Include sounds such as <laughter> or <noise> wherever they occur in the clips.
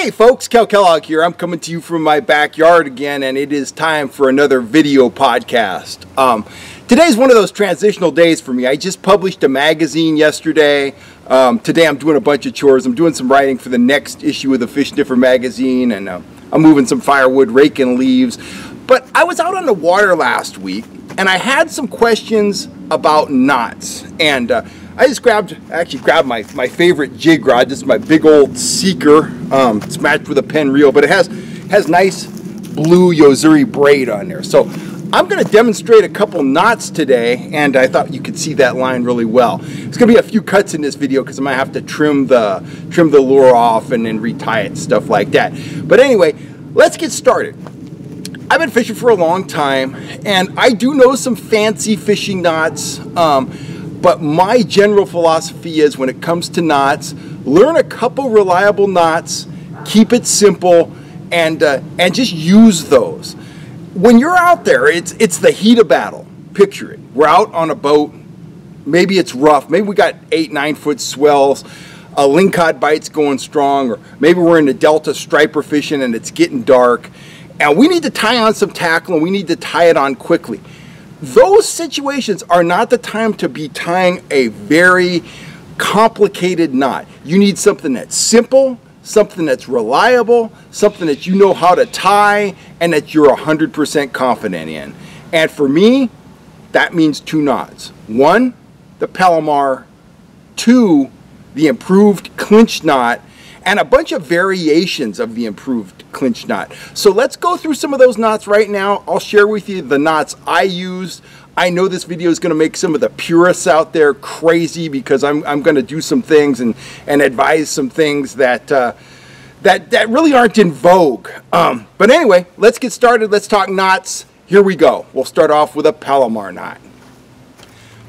Hey folks, Cal Kellogg here. I'm coming to you from my backyard again, and it is time for another video podcast. Um, today's one of those transitional days for me. I just published a magazine yesterday. Um, today I'm doing a bunch of chores. I'm doing some writing for the next issue of the Fish Sniffer magazine, and uh, I'm moving some firewood, raking leaves. But I was out on the water last week, and I had some questions about knots. And uh, I just grabbed, actually grabbed my, my favorite jig rod. This is my big old Seeker. Um, it's matched with a Penn reel, but it has, has nice blue Yo-Zuri braid on there. So I'm going to demonstrate a couple knots today, and I thought you could see that line really well. Going to be a few cuts in this video because I might have to trim the, trim the lure off and then retie it stuff like that. But anyway, let's get started. I've been fishing for a long time, and I do know some fancy fishing knots. Um, but my general philosophy is when it comes to knots, learn a couple reliable knots, keep it simple, and, uh, and just use those. When you're out there, it's, it's the heat of battle. Picture it. We're out on a boat. Maybe it's rough. Maybe we got eight, nine foot swells. A lingcod bite's going strong, or maybe we're in the delta striper fishing and it's getting dark. And we need to tie on some tackle and we need to tie it on quickly those situations are not the time to be tying a very complicated knot. You need something that's simple, something that's reliable, something that you know how to tie, and that you're 100% confident in. And for me, that means two knots. One, the Palomar. Two, the improved clinch knot and a bunch of variations of the improved clinch knot. So let's go through some of those knots right now. I'll share with you the knots I used. I know this video is going to make some of the purists out there crazy because I'm, I'm going to do some things and, and advise some things that, uh, that, that really aren't in vogue. Um, but anyway, let's get started. Let's talk knots. Here we go. We'll start off with a Palomar knot.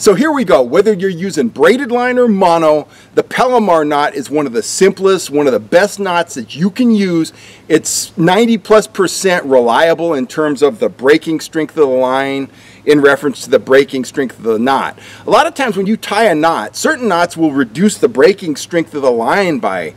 So here we go. Whether you're using braided line or mono, the Palomar knot is one of the simplest, one of the best knots that you can use. It's 90 plus percent reliable in terms of the breaking strength of the line in reference to the breaking strength of the knot. A lot of times when you tie a knot, certain knots will reduce the breaking strength of the line by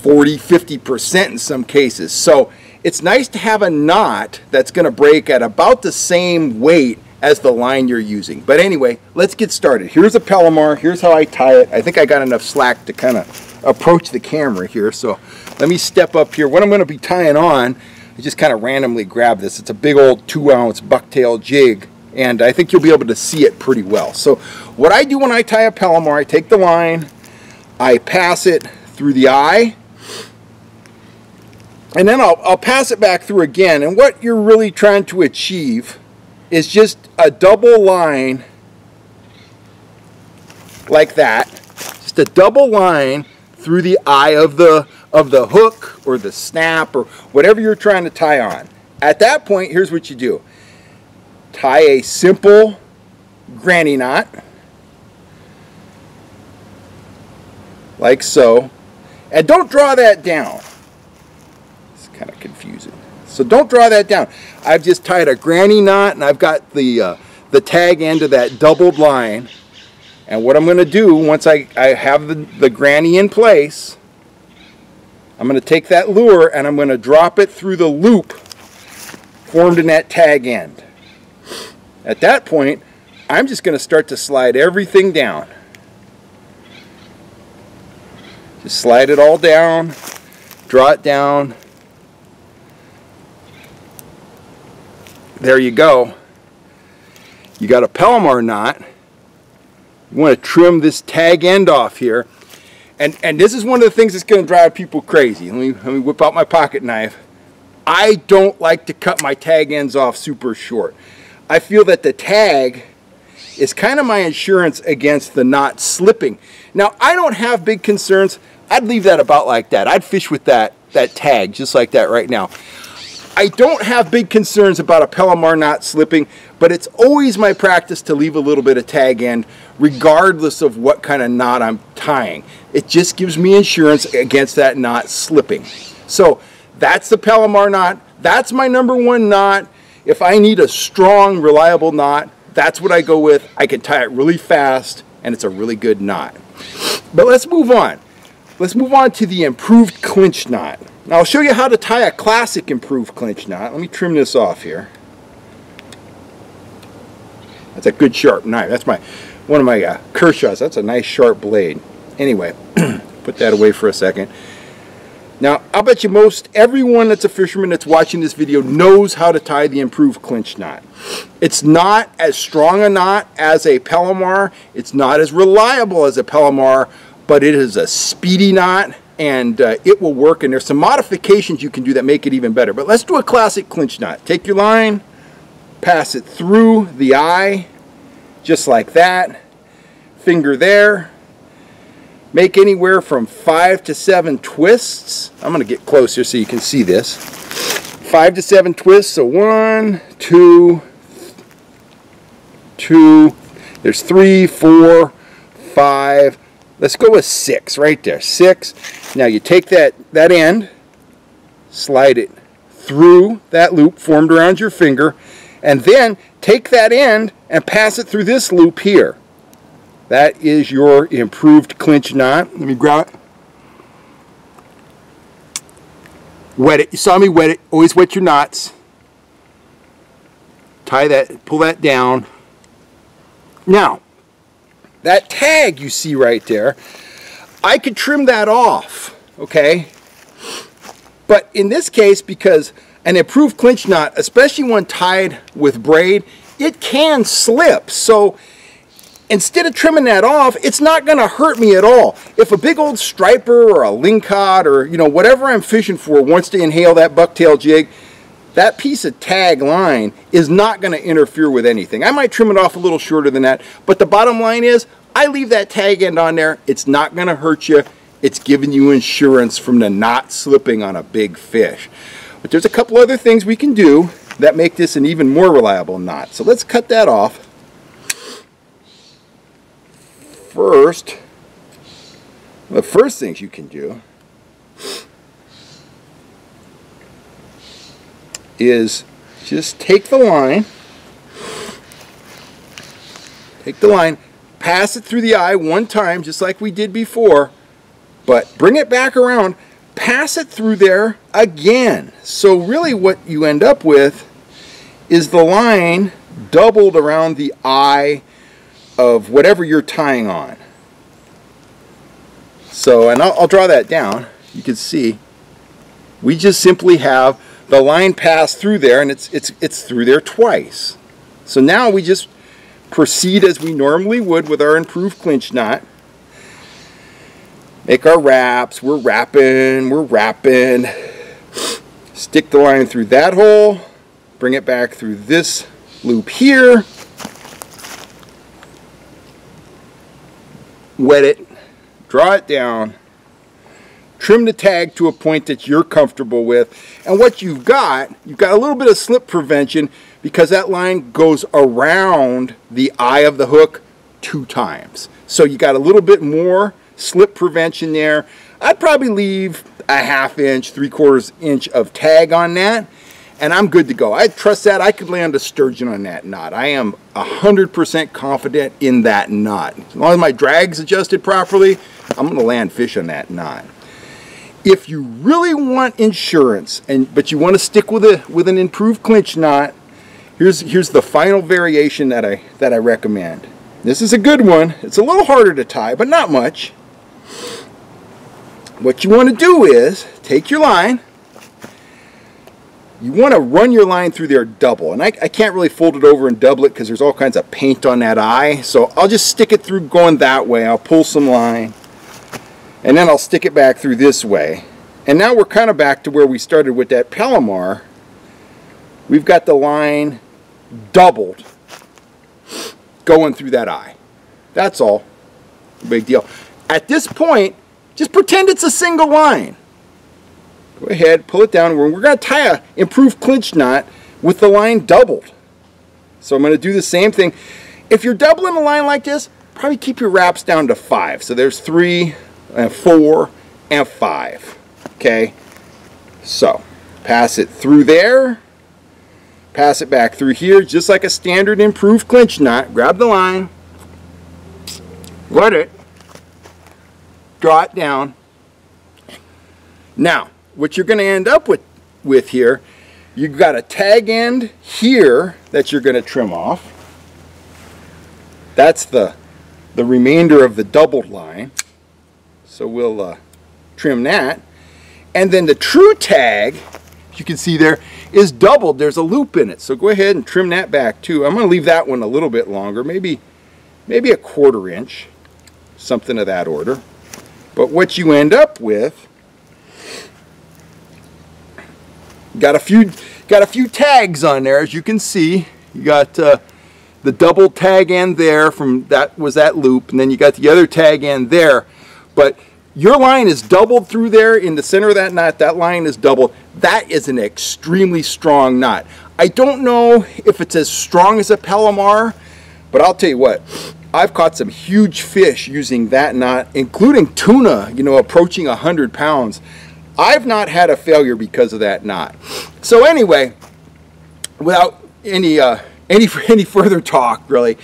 40, 50% in some cases. So it's nice to have a knot that's going to break at about the same weight as the line you're using. But anyway, let's get started. Here's a Palomar. Here's how I tie it. I think I got enough slack to kind of approach the camera here. So let me step up here. What I'm going to be tying on, I just kind of randomly grab this. It's a big old two ounce bucktail jig. And I think you'll be able to see it pretty well. So what I do when I tie a Palomar, I take the line, I pass it through the eye, and then I'll, I'll pass it back through again. And what you're really trying to achieve is just a double line like that. Just a double line through the eye of the of the hook or the snap or whatever you're trying to tie on. At that point, here's what you do. Tie a simple granny knot like so. And don't draw that down. It's kind of. So don't draw that down. I've just tied a granny knot and I've got the, uh, the tag end of that doubled line. And what I'm going to do once I, I have the, the granny in place, I'm going to take that lure and I'm going to drop it through the loop formed in that tag end. At that point, I'm just going to start to slide everything down. Just slide it all down, draw it down, there you go. You got a Palomar knot. You want to trim this tag end off here. And, and this is one of the things that's going to drive people crazy. Let me, let me whip out my pocket knife. I don't like to cut my tag ends off super short. I feel that the tag is kind of my insurance against the knot slipping. Now, I don't have big concerns. I'd leave that about like that. I'd fish with that, that tag just like that right now. I don't have big concerns about a Palomar knot slipping, but it's always my practice to leave a little bit of tag end regardless of what kind of knot I'm tying. It just gives me insurance against that knot slipping. So that's the Palomar knot. That's my number one knot. If I need a strong, reliable knot, that's what I go with. I can tie it really fast and it's a really good knot. But let's move on. Let's move on to the improved clinch knot. Now I'll show you how to tie a classic improved clinch knot. Let me trim this off here. That's a good sharp knife. That's my one of my uh, Kershaw's. That's a nice sharp blade. Anyway, <clears throat> put that away for a second. Now, I'll bet you most everyone that's a fisherman that's watching this video knows how to tie the improved clinch knot. It's not as strong a knot as a Palomar. It's not as reliable as a Palomar, but it is a speedy knot and uh, it will work. And there's some modifications you can do that make it even better. But let's do a classic clinch knot. Take your line, pass it through the eye, just like that. Finger there, Make anywhere from five to seven twists. I'm going to get closer so you can see this. Five to seven twists. So one, two, two. There's three, four, five. Let's go with six right there. Six. Now you take that, that end, slide it through that loop formed around your finger, and then take that end and pass it through this loop here. That is your improved clinch knot. Let me grab it. Wet it. You saw me wet it. Always wet your knots. Tie that, pull that down. Now, that tag you see right there, I could trim that off, okay? But in this case, because an improved clinch knot, especially when tied with braid, it can slip. So instead of trimming that off, it's not going to hurt me at all. If a big old striper or a lingcod or, you know, whatever I'm fishing for wants to inhale that bucktail jig, that piece of tag line is not going to interfere with anything. I might trim it off a little shorter than that, but the bottom line is I leave that tag end on there. It's not going to hurt you. It's giving you insurance from the knot slipping on a big fish. But there's a couple other things we can do that make this an even more reliable knot. So let's cut that off first, the first things you can do is just take the line, take the line, pass it through the eye one time just like we did before, but bring it back around, pass it through there again. So really what you end up with is the line doubled around the eye of whatever you're tying on. So, and I'll, I'll draw that down. You can see we just simply have the line passed through there and it's, it's, it's through there twice. So now we just proceed as we normally would with our improved clinch knot. Make our wraps, we're wrapping, we're wrapping. Stick the line through that hole, bring it back through this loop here, wet it, draw it down, trim the tag to a point that you're comfortable with. And what you've got, you've got a little bit of slip prevention because that line goes around the eye of the hook two times. So you got a little bit more slip prevention there. I'd probably leave a half inch, three quarters inch of tag on that and I'm good to go. I trust that. I could land a sturgeon on that knot. I am 100% confident in that knot. As long as my drag's adjusted properly, I'm going to land fish on that knot. If you really want insurance, and but you want to stick with a with an improved clinch knot, here's here's the final variation that I that I recommend. This is a good one. It's a little harder to tie, but not much. What you want to do is take your line, you want to run your line through there double. And I, I can't really fold it over and double it because there's all kinds of paint on that eye. So I'll just stick it through going that way. I'll pull some line. And then I'll stick it back through this way. And now we're kind of back to where we started with that Palomar. We've got the line doubled going through that eye. That's all. Big deal. At this point, just pretend it's a single line. Go ahead, pull it down. We're, we're going to tie a improved clinch knot with the line doubled. So I'm going to do the same thing. If you're doubling a line like this, probably keep your wraps down to five. So there's three, and four, and five. Okay, so pass it through there, pass it back through here, just like a standard improved clinch knot. Grab the line, let it, draw it down. Now, what you're going to end up with, with here, you've got a tag end here that you're going to trim off. That's the, the remainder of the doubled line. So we'll uh, trim that. And then the true tag, you can see there, is doubled. There's a loop in it. So go ahead and trim that back too. I'm going to leave that one a little bit longer, maybe, maybe a quarter inch, something of that order. But what you end up with, got a few, got a few tags on there, as you can see. You got uh, the double tag end there from that was that loop, and then you got the other tag end there. But your line is doubled through there in the center of that knot. That line is doubled. That is an extremely strong knot. I don't know if it's as strong as a Palomar, but I'll tell you what, I've caught some huge fish using that knot, including tuna, you know, approaching 100 pounds. I've not had a failure because of that knot. So anyway, without any, uh, any, <laughs> any further talk, really,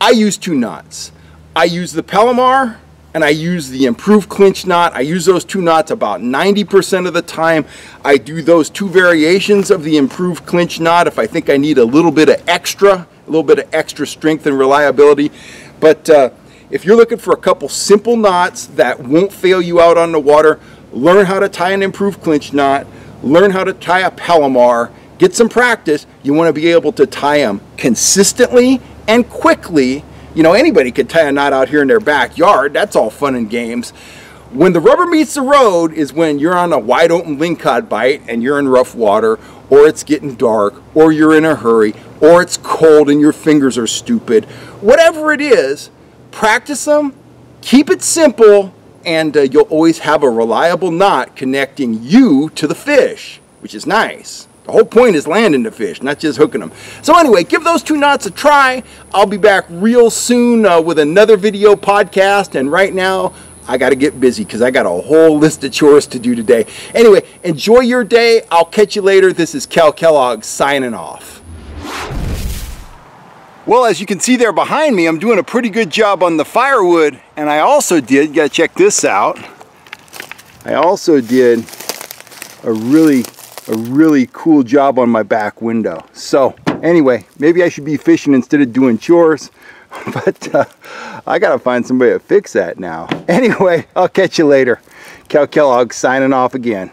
I use two knots. I use the Palomar and I use the improved clinch knot. I use those two knots about 90% of the time. I do those two variations of the improved clinch knot if I think I need a little bit of extra, a little bit of extra strength and reliability. But uh, if you're looking for a couple simple knots that won't fail you out on the water, learn how to tie an improved clinch knot, learn how to tie a Palomar, get some practice. You want to be able to tie them consistently and quickly you know, anybody could tie a knot out here in their backyard. That's all fun and games. When the rubber meets the road is when you're on a wide open lingcod bite and you're in rough water, or it's getting dark, or you're in a hurry, or it's cold and your fingers are stupid. Whatever it is, practice them, keep it simple, and uh, you'll always have a reliable knot connecting you to the fish, which is nice. The whole point is landing the fish, not just hooking them. So anyway, give those two knots a try. I'll be back real soon uh, with another video podcast. And right now, I got to get busy because I got a whole list of chores to do today. Anyway, enjoy your day. I'll catch you later. This is Cal Kellogg signing off. Well, as you can see there behind me, I'm doing a pretty good job on the firewood. And I also did, you got to check this out. I also did a really a really cool job on my back window. So anyway, maybe I should be fishing instead of doing chores, <laughs> but uh, I gotta find somebody to fix that now. <laughs> Anyway, I'll catch you later. Cal Kellogg signing off again.